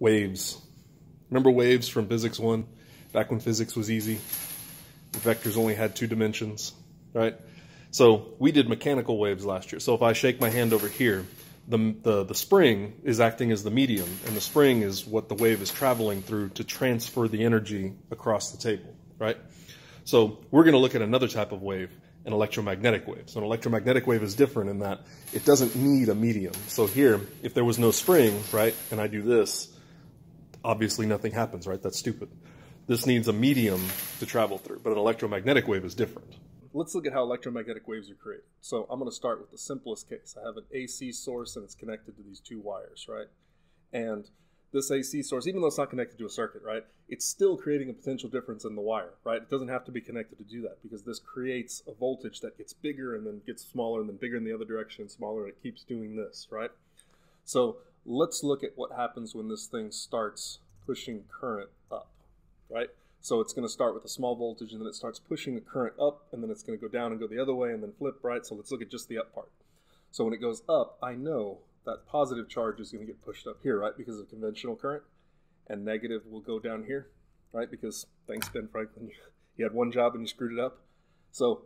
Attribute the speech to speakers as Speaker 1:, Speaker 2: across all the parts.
Speaker 1: waves. Remember waves from physics one, back when physics was easy? Vectors only had two dimensions, right? So we did mechanical waves last year. So if I shake my hand over here, the, the, the spring is acting as the medium, and the spring is what the wave is traveling through to transfer the energy across the table, right? So we're going to look at another type of wave, an electromagnetic wave. So an electromagnetic wave is different in that it doesn't need a medium. So here, if there was no spring, right, and I do this, obviously nothing happens, right? That's stupid. This needs a medium to travel through, but an electromagnetic wave is different. Let's look at how electromagnetic waves are created. So I'm going to start with the simplest case. I have an AC source and it's connected to these two wires, right? And this AC source, even though it's not connected to a circuit, right, it's still creating a potential difference in the wire, right? It doesn't have to be connected to do that because this creates a voltage that gets bigger and then gets smaller and then bigger in the other direction and smaller and it keeps doing this, right? So let's look at what happens when this thing starts pushing current up, right? So it's going to start with a small voltage and then it starts pushing the current up and then it's going to go down and go the other way and then flip, right? So let's look at just the up part. So when it goes up, I know that positive charge is going to get pushed up here, right? Because of conventional current. And negative will go down here, right? Because thanks, Ben Franklin, you had one job and you screwed it up. So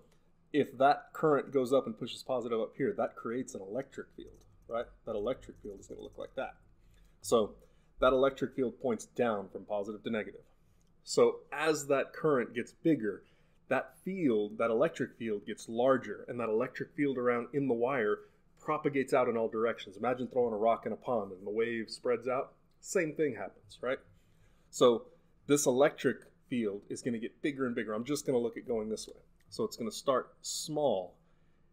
Speaker 1: if that current goes up and pushes positive up here, that creates an electric field, right? That electric field is going to look like that. So that electric field points down from positive to negative. So as that current gets bigger, that field, that electric field gets larger, and that electric field around in the wire propagates out in all directions. Imagine throwing a rock in a pond and the wave spreads out. Same thing happens, right? So this electric field is going to get bigger and bigger. I'm just going to look at going this way. So it's going to start small,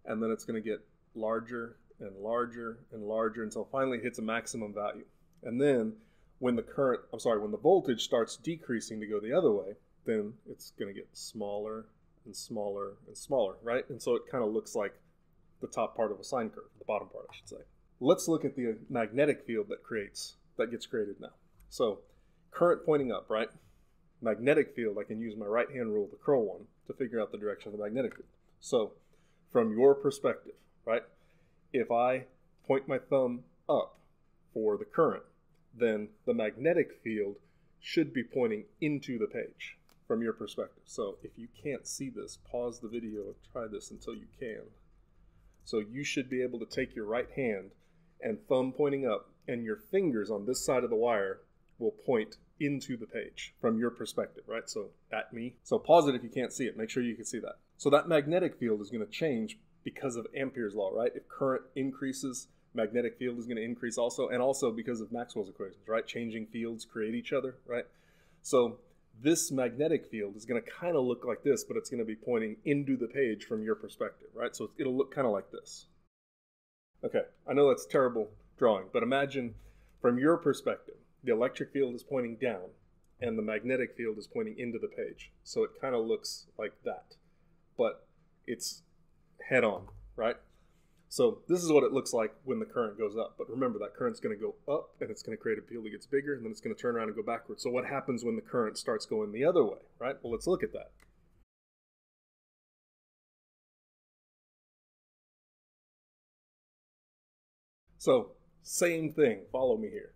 Speaker 1: and then it's going to get larger and larger and larger until finally it hits a maximum value. And then when the current, I'm sorry, when the voltage starts decreasing to go the other way, then it's going to get smaller and smaller and smaller, right? And so it kind of looks like the top part of a sine curve, the bottom part, I should say. Let's look at the magnetic field that creates, that gets created now. So current pointing up, right? Magnetic field, I can use my right hand rule, the curl one, to figure out the direction of the magnetic field. So from your perspective, right? If I point my thumb up for the current, then the magnetic field should be pointing into the page from your perspective. So if you can't see this, pause the video and try this until you can. So you should be able to take your right hand and thumb pointing up and your fingers on this side of the wire will point into the page from your perspective, right? So at me. So pause it if you can't see it. Make sure you can see that. So that magnetic field is going to change because of Ampere's law, right? If current increases, magnetic field is going to increase also, and also because of Maxwell's equations, right? Changing fields create each other, right? So this magnetic field is going to kind of look like this, but it's going to be pointing into the page from your perspective, right? So it'll look kind of like this. Okay, I know that's terrible drawing, but imagine from your perspective, the electric field is pointing down and the magnetic field is pointing into the page. So it kind of looks like that, but it's head on, right? So this is what it looks like when the current goes up. But remember, that current's going to go up and it's going to create a field that gets bigger and then it's going to turn around and go backwards. So what happens when the current starts going the other way, right? Well, let's look at that. So same thing, follow me here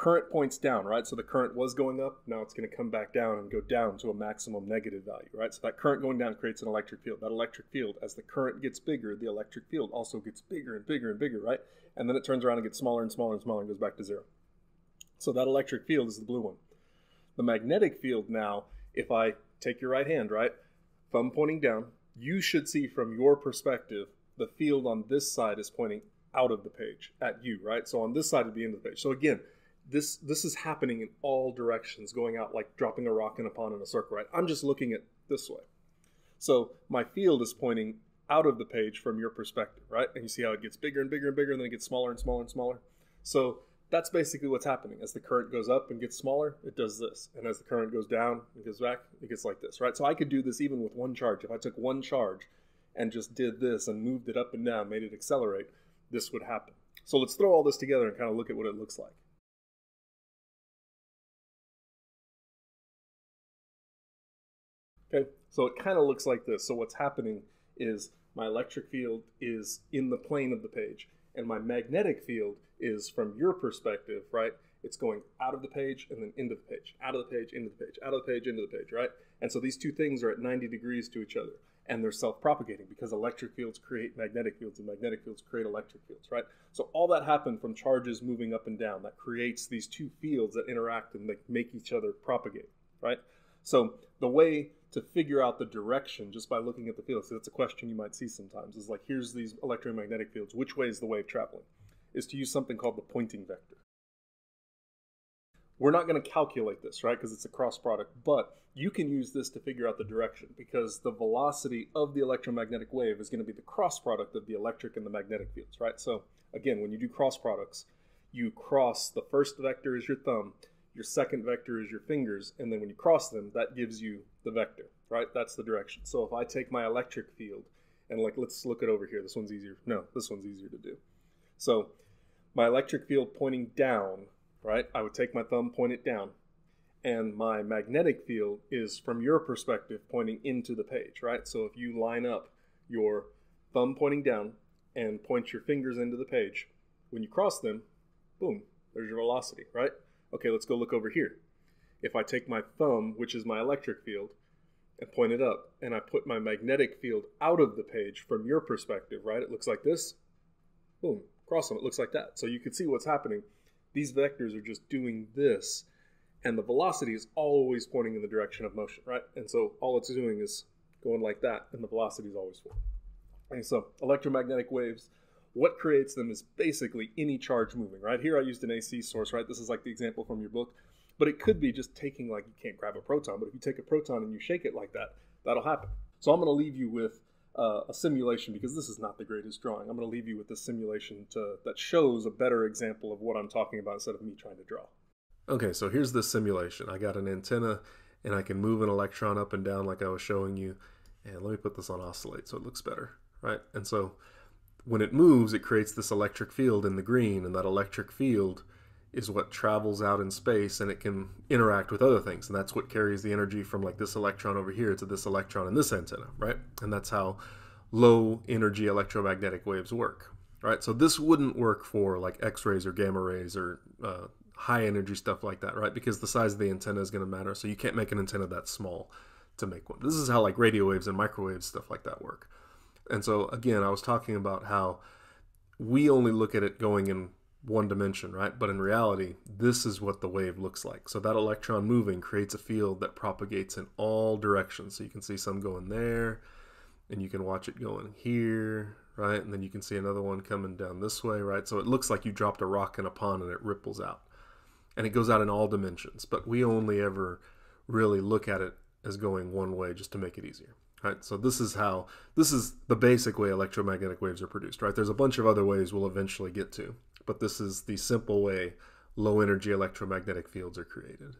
Speaker 1: current points down, right? So the current was going up, now it's going to come back down and go down to a maximum negative value, right? So that current going down creates an electric field. That electric field, as the current gets bigger, the electric field also gets bigger and bigger and bigger, right? And then it turns around and gets smaller and smaller and smaller and goes back to zero. So that electric field is the blue one. The magnetic field now, if I take your right hand, right, thumb pointing down, you should see from your perspective the field on this side is pointing out of the page at you, right? So on this side of the end of the page. So again, this this is happening in all directions, going out like dropping a rock in a pond in a circle, right? I'm just looking at this way. So my field is pointing out of the page from your perspective, right? And you see how it gets bigger and bigger and bigger, and then it gets smaller and smaller and smaller. So that's basically what's happening. As the current goes up and gets smaller, it does this. And as the current goes down and goes back, it gets like this, right? So I could do this even with one charge. If I took one charge and just did this and moved it up and down, made it accelerate, this would happen. So let's throw all this together and kind of look at what it looks like. Okay, so it kind of looks like this. So what's happening is my electric field is in the plane of the page, And my magnetic field is from your perspective, right? It's going out of the page and then into the page, out of the page, into the page, out of the page, into the page, right? And so these two things are at 90 degrees to each other and they're self-propagating because electric fields create magnetic fields and magnetic fields create electric fields, right? So all that happened from charges moving up and down that creates these two fields that interact and they make each other propagate, right? So the way to figure out the direction just by looking at the field, so that's a question you might see sometimes, is like here's these electromagnetic fields, which way is the wave traveling? Is to use something called the Poynting vector. We're not going to calculate this, right, because it's a cross product, but you can use this to figure out the direction because the velocity of the electromagnetic wave is going to be the cross product of the electric and the magnetic fields, right? So again, when you do cross products, you cross the first vector is your thumb, your second vector is your fingers, and then when you cross them, that gives you the vector, right? That's the direction. So if I take my electric field and like let's look it over here. This one's easier. No, this one's easier to do. So my electric field pointing down right? I would take my thumb, point it down, and my magnetic field is from your perspective pointing into the page, right? So if you line up your thumb pointing down and point your fingers into the page, when you cross them, boom, there's your velocity, right? Okay, let's go look over here. If I take my thumb, which is my electric field, and point it up, and I put my magnetic field out of the page from your perspective, right? It looks like this. Boom, cross them, it looks like that. So you can see what's happening these vectors are just doing this, and the velocity is always pointing in the direction of motion, right? And so all it's doing is going like that, and the velocity is always forward. And so electromagnetic waves, what creates them is basically any charge moving, right? Here I used an AC source, right? This is like the example from your book, but it could be just taking like you can't grab a proton, but if you take a proton and you shake it like that, that'll happen. So I'm going to leave you with uh, a simulation because this is not the greatest drawing. I'm going to leave you with this simulation to, that shows a better example of what I'm talking about instead of me trying to draw.
Speaker 2: Okay, so here's the simulation. I got an antenna and I can move an electron up and down like I was showing you. And let me put this on oscillate so it looks better, right? And so when it moves, it creates this electric field in the green, and that electric field is what travels out in space and it can interact with other things. And that's what carries the energy from like this electron over here to this electron in this antenna right? And that's how low energy electromagnetic waves work right? So this wouldn't work for like x-rays or gamma rays or uh, high energy stuff like that right? Because the size of the antenna is going to matter. So you can't make an antenna that small to make one. This is how like radio waves and microwaves stuff like that work. And so again i was talking about how we only look at it going in one dimension, right? But in reality, this is what the wave looks like. So that electron moving creates a field that propagates in all directions. So you can see some going there, and you can watch it going here, right? And then you can see another one coming down this way, right? So it looks like you dropped a rock in a pond and it ripples out. And it goes out in all dimensions, but we only ever really look at it as going one way just to make it easier. Right, so this is how this is the basic way electromagnetic waves are produced. Right, there's a bunch of other ways we'll eventually get to, but this is the simple way low energy electromagnetic fields are created.